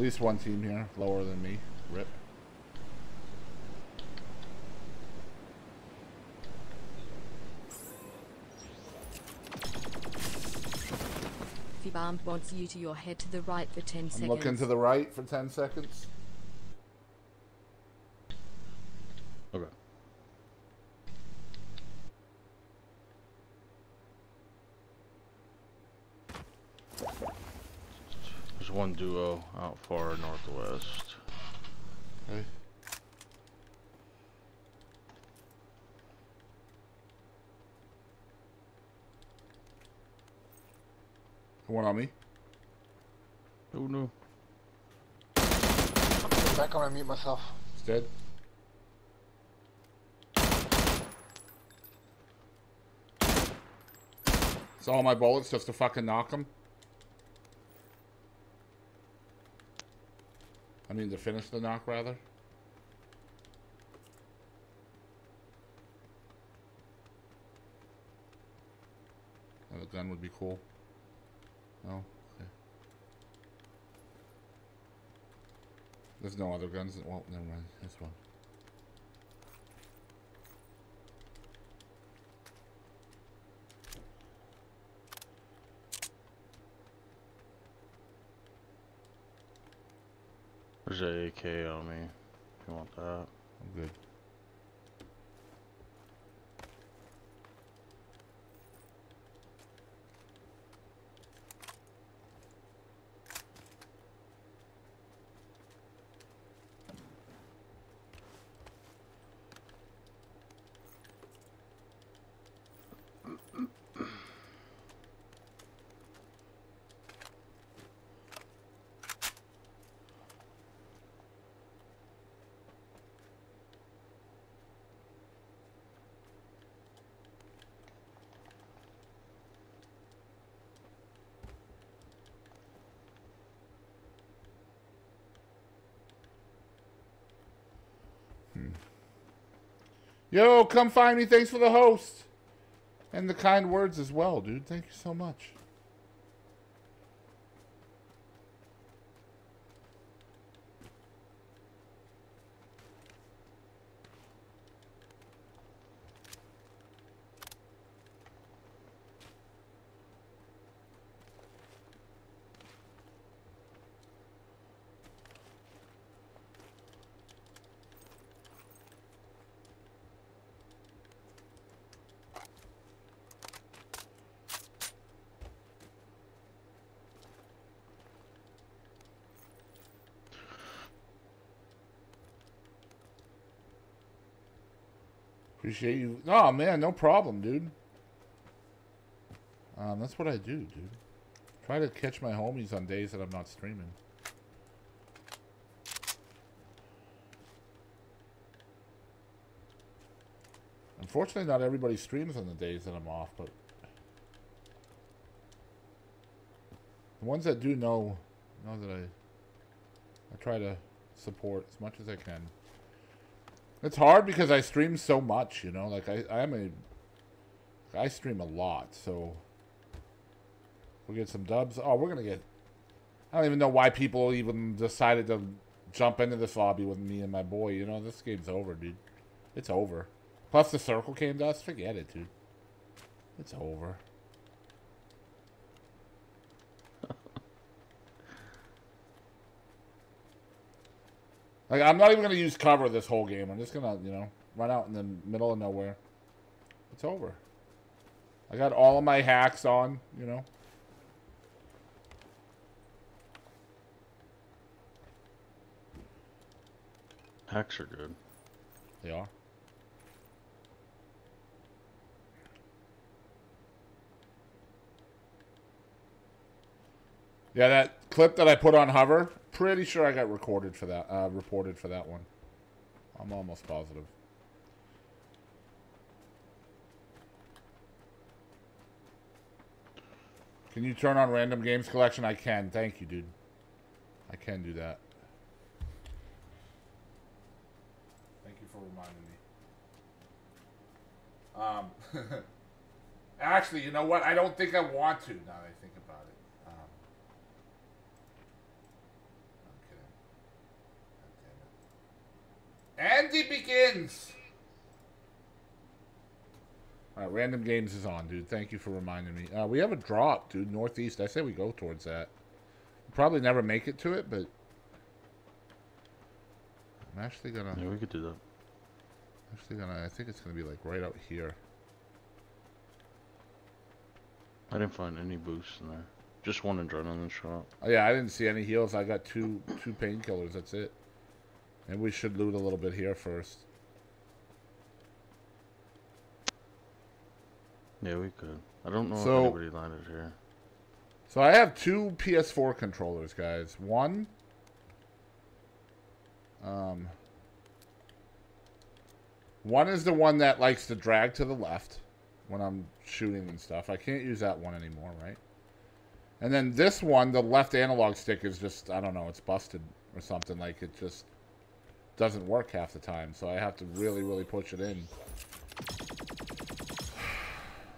At least one team here, lower than me. Rip. Fibam wants you to your head to the right for 10 I'm seconds. looking to the right for 10 seconds. Okay. There's one duo out far northwest. Okay. One on me. Oh, Who knew? Back on, I mute myself. He's dead. It's all my bullets just to fucking knock him. I mean, to finish the knock, rather. Another gun would be cool. No? Okay. There's no other guns. Well, never mind. This one. There's a AK on me. If you want that. I'm good. Yo, come find me. Thanks for the host. And the kind words as well, dude. Thank you so much. Appreciate you. Oh, man, no problem, dude. Um, that's what I do, dude. Try to catch my homies on days that I'm not streaming. Unfortunately, not everybody streams on the days that I'm off, but the ones that do know know that I I try to support as much as I can. It's hard because I stream so much, you know. Like I, I am a, I stream a lot, so we'll get some dubs. Oh, we're gonna get. I don't even know why people even decided to jump into this lobby with me and my boy. You know, this game's over, dude. It's over. Plus, the circle came to us. Forget it, dude. It's over. Like, I'm not even going to use cover this whole game. I'm just going to, you know, run out in the middle of nowhere. It's over. I got all of my hacks on, you know. Hacks are good. They are. Yeah, that clip that I put on hover, pretty sure I got recorded for that, uh, reported for that one. I'm almost positive. Can you turn on random games collection? I can. Thank you, dude. I can do that. Thank you for reminding me. Um, actually, you know what? I don't think I want to now that I think about it. Um, I'm Andy begins. All right, random games is on, dude. Thank you for reminding me. Uh, we have a drop, dude. Northeast. I say we go towards that. Probably never make it to it, but I'm actually gonna. Yeah, we could do that. Actually gonna. I think it's gonna be like right out here. I didn't find any boosts in there. Just one adrenaline shot. Oh yeah, I didn't see any heals. I got two two painkillers. That's it. Maybe we should loot a little bit here first. Yeah, we could. I don't know So- if anybody landed here. So I have two PS4 controllers, guys. One, um, one is the one that likes to drag to the left when I'm shooting and stuff. I can't use that one anymore, right? And then this one, the left analog stick is just I don't know, it's busted or something. Like it just doesn't work half the time. So I have to really, really push it in.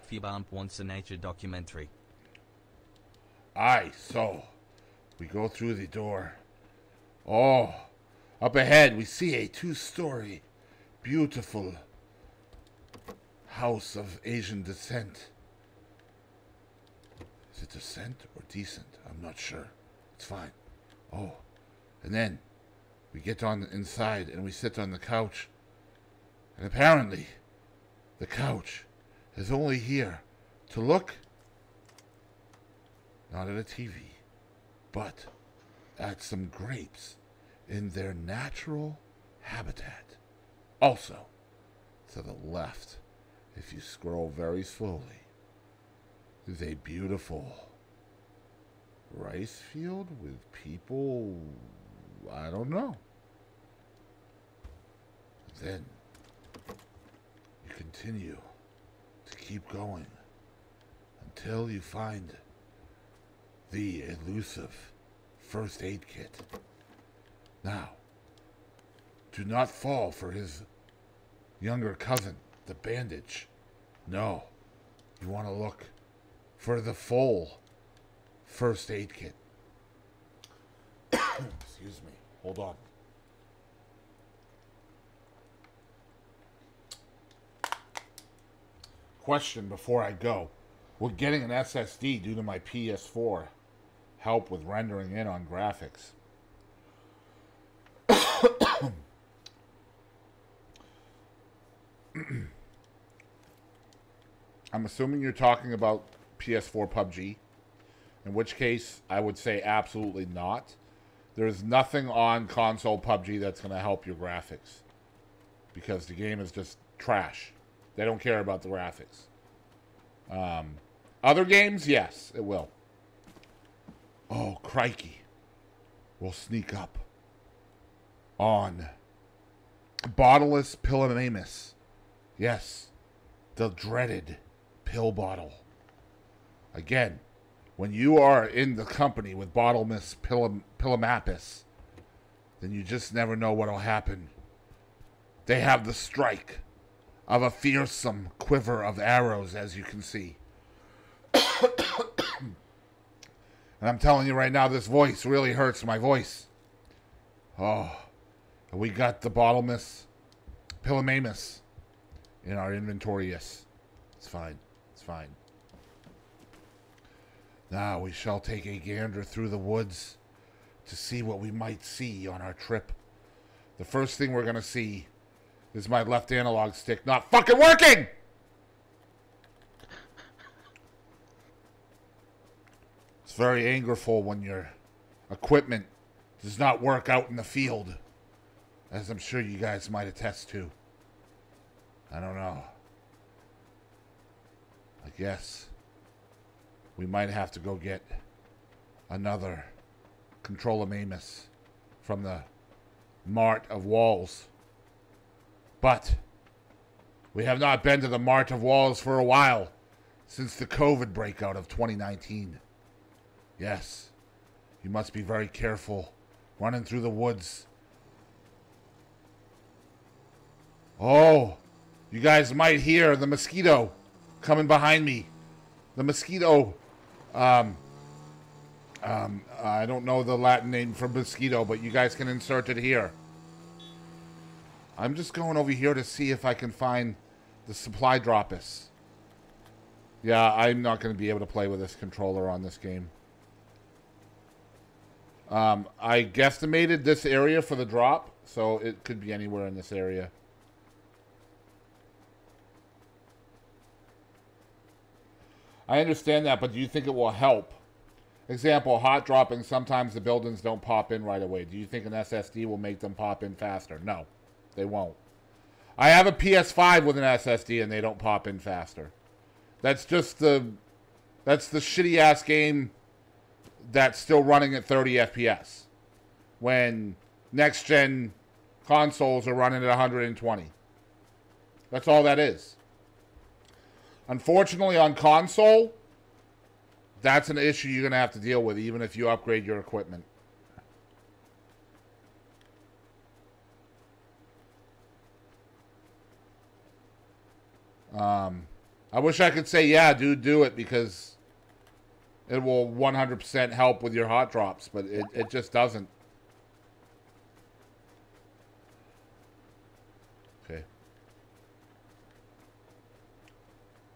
Fibamp wants a nature documentary. Aye, so we go through the door. Oh, up ahead we see a two story, beautiful house of Asian descent. Is it descent or decent? I'm not sure. It's fine. Oh, and then we get on inside and we sit on the couch. And apparently, the couch is only here to look not at a TV, but at some grapes in their natural habitat. Also, to the left, if you scroll very slowly, is a beautiful rice field with people. I don't know. Then you continue to keep going until you find the elusive first aid kit. Now, do not fall for his younger cousin, the bandage. No, you want to look for the full first aid kit. Excuse me. Hold on. Question before I go. Would getting an SSD due to my PS4 help with rendering in on graphics? I'm assuming you're talking about PS4 PUBG, in which case I would say absolutely not. There's nothing on console PUBG that's going to help your graphics because the game is just trash. They don't care about the graphics. Um, other games, yes, it will. Oh, crikey. We'll sneak up on Bottleless Pillamamus. Yes, the dreaded pill bottle. Again, when you are in the company with Bottleless Pillam- Pillamapis, then you just never know what'll happen. They have the strike of a fearsome quiver of arrows, as you can see. and I'm telling you right now, this voice really hurts my voice. Oh, we got the Bottlemus Pillamamus in our inventory. Yes, it's fine. It's fine. Now we shall take a gander through the woods to see what we might see on our trip. The first thing we're going to see is my left analog stick not fucking working! It's very angerful when your equipment does not work out in the field, as I'm sure you guys might attest to. I don't know. I guess we might have to go get another Controller Mamus from the Mart of Walls. But we have not been to the Mart of Walls for a while since the COVID breakout of 2019. Yes, you must be very careful running through the woods. Oh, you guys might hear the mosquito coming behind me. The mosquito, um, um, I don't know the Latin name for mosquito, but you guys can insert it here. I'm just going over here to see if I can find the supply droppus. Yeah, I'm not going to be able to play with this controller on this game. Um, I guesstimated this area for the drop, so it could be anywhere in this area. I understand that, but do you think it will help? Example, hot dropping, sometimes the buildings don't pop in right away. Do you think an SSD will make them pop in faster? No, they won't. I have a PS5 with an SSD and they don't pop in faster. That's just the that's the shitty ass game that's still running at 30 FPS when next gen consoles are running at 120. That's all that is. Unfortunately, on console, that's an issue you're going to have to deal with, even if you upgrade your equipment. Um, I wish I could say, yeah, dude, do it because it will 100% help with your hot drops, but it, it just doesn't.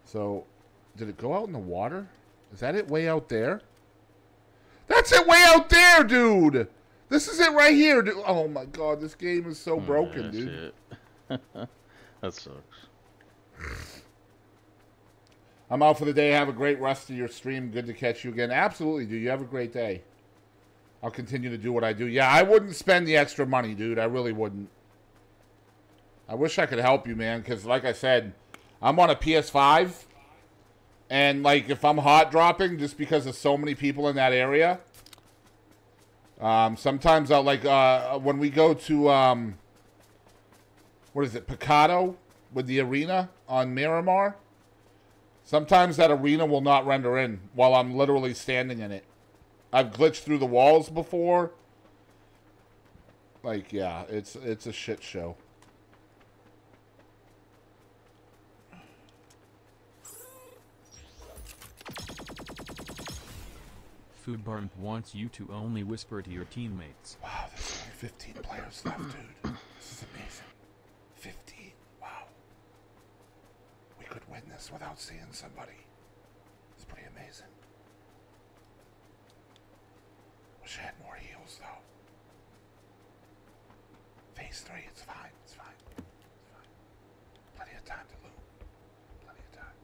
So, did it go out in the water? Is that it way out there? That's it way out there, dude! This is it right here, dude. Oh my god, this game is so hmm, broken, Yeah, dude. that sucks. I'm out for the day. Have a great rest of your stream. Good to catch you again. Absolutely, dude. You have a great day. I'll continue to do what I do. Yeah, I wouldn't spend the extra money, dude. I really wouldn't. I wish I could help you, man, because like I said, I'm on a PS5, and like if I'm hot dropping just because of so many people in that area, um, sometimes I'll like uh, when we go to um, what is it, Pecado with the arena on Miramar. Sometimes that arena will not render in while I'm literally standing in it. I've glitched through the walls before. Like, yeah, it's it's a shit show. Food Barn wants you to only whisper to your teammates. Wow, there's only 15 players left, dude. This is amazing. 15. Wow. We could win this without seeing somebody. It's pretty amazing. Wish I had more heals, though. Phase 3, it's fine. It's fine. It's fine. Plenty of time to loot. Plenty of time.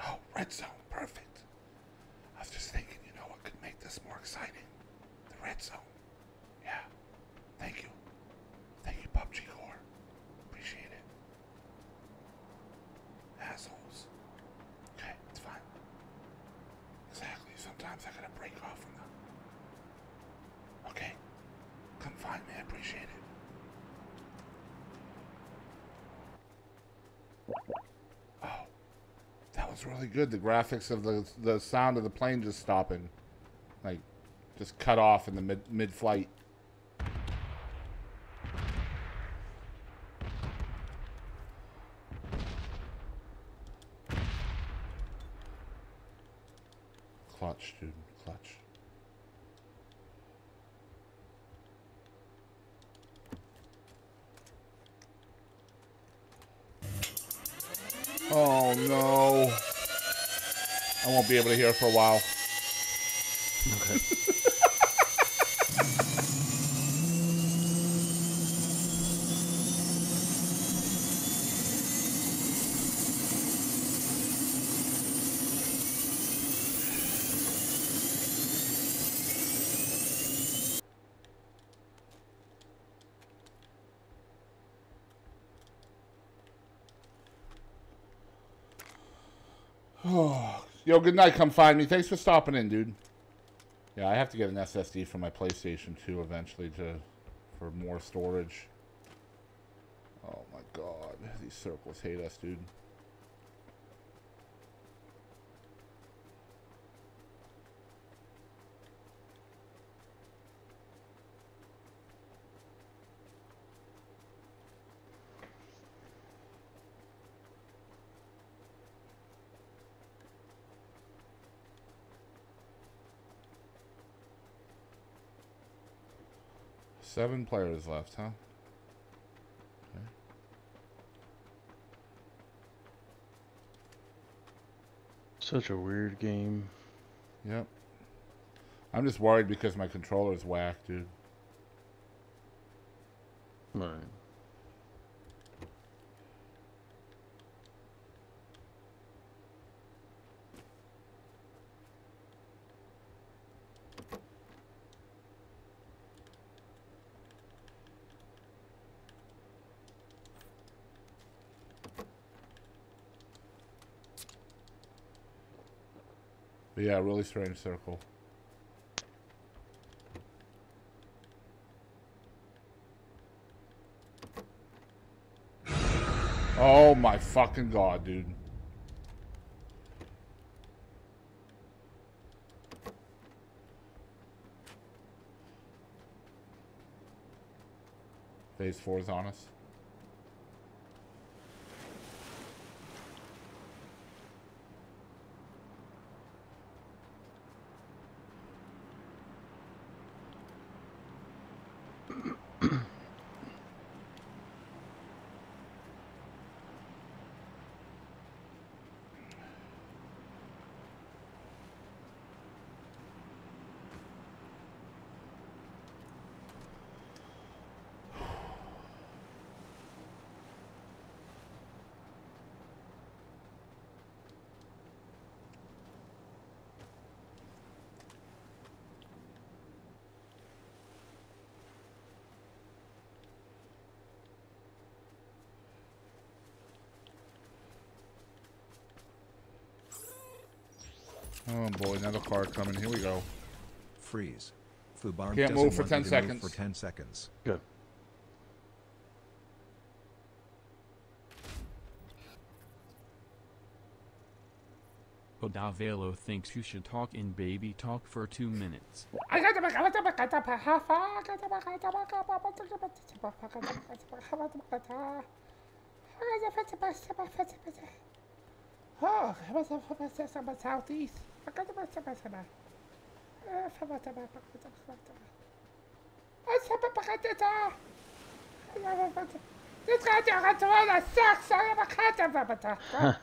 Oh, red zone. Perfect. I was just thinking, you know what could make this more exciting? The red zone. Yeah. Thank you. Thank you, PUBG Corp. Appreciate it. Assholes. Okay, it's fine. Exactly. Sometimes I gotta break off from them. Okay. Come find me. I appreciate it. Was really good. The graphics of the the sound of the plane just stopping, like, just cut off in the mid mid flight. Clutch, dude, clutch. Oh no. I won't be able to hear for a while. Okay. Oh. Yo, good night. Come find me. Thanks for stopping in, dude. Yeah, I have to get an SSD for my PlayStation 2 eventually to for more storage. Oh my god, these circles hate us, dude. Seven players left, huh? Such a weird game. Yep. I'm just worried because my controller's whack, dude. Right. But yeah, really strange circle. Oh my fucking god, dude. Phase four is on us. Oh boy, another car coming. Here we go. Freeze. Fubar Can't move for 10 you to move seconds. For 10 seconds. Good. Odavelo thinks you should talk in baby talk for two minutes. Oh, Southeast. Dit gaat je controle seks, hè? Wat gaat er van betrachten?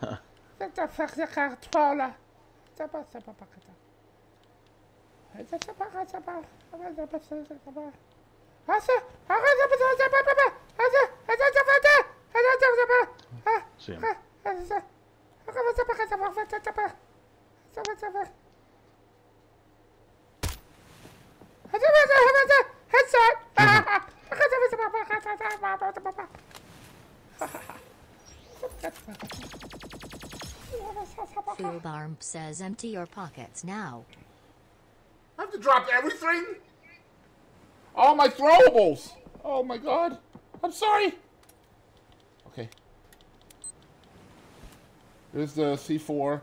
Dit is je controle. Dat is een pakket. Dat is een pakket. Dat is een pakket. Sim. Fubarm says empty your pockets now. I have to drop everything? All my throwables! Oh my god. I'm sorry. There's the C4.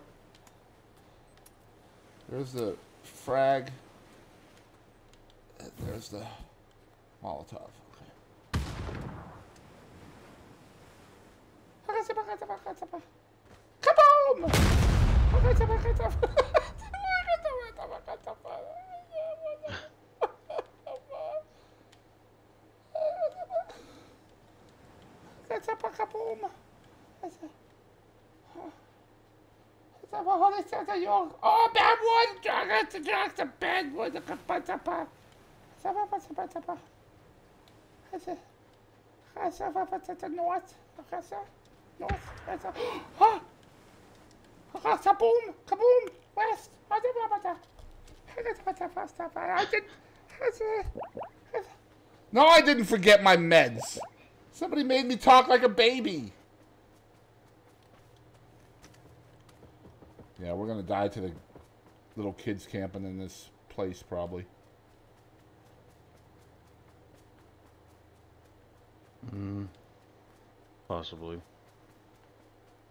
There's the frag. And There's the Molotov. Okay. Kaboom! Oh, bad one! Drag it, drag the bad one. North. North. Ah! Kaboom! Kaboom! West! I did. No, I didn't forget my meds. Somebody made me talk like a baby. Yeah, we're gonna die to the little kids camping in this place probably. Mm, possibly.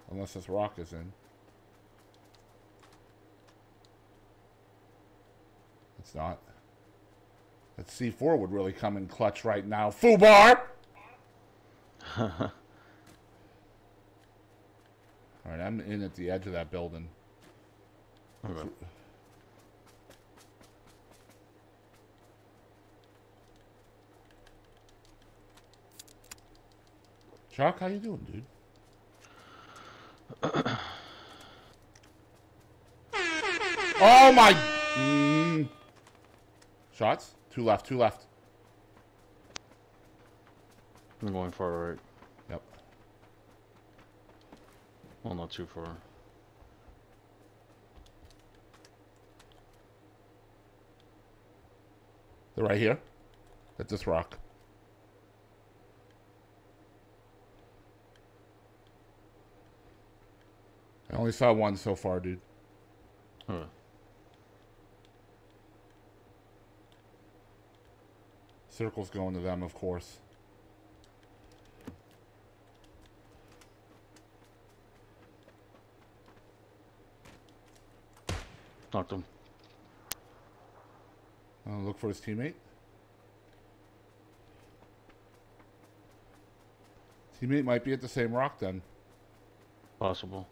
Unless this rock is in. It's not. That C4 would really come in clutch right now. Fubar! Alright, I'm in at the edge of that building. Hold on. Chuck, how you doing, dude? oh my! Mm. Shots? Two left, two left. I'm going far right. Yep. Well, not too far. They're right here. At this rock. I only saw one so far, dude. Huh. Circle's going to them, of course. Knocked him. Uh, look for his teammate. Teammate might be at the same rock then. Possible.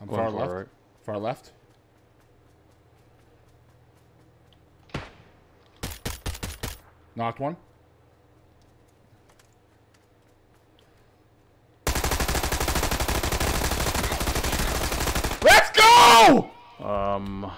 I'm Going far far left. right. Far left. Knocked one. Let's go! Um,